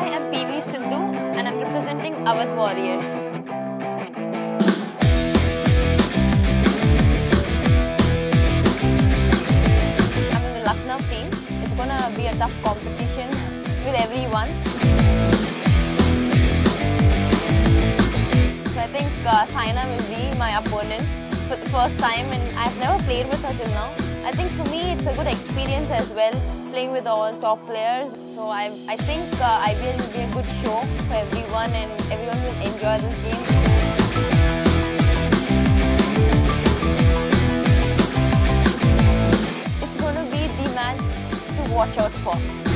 Hi, I'm PV Sindhu and I'm representing Awadhe Warriors. I'm in the Lucknow team. It's gonna be a tough competition with everyone. So I think uh, Saina will be my opponent for the first time and I've never played with her till now. I think for me it's a good experience as well, playing with all top players. So I, I think uh, IBL will be a good show for everyone and everyone will enjoy this game. It's going to be the match to watch out for.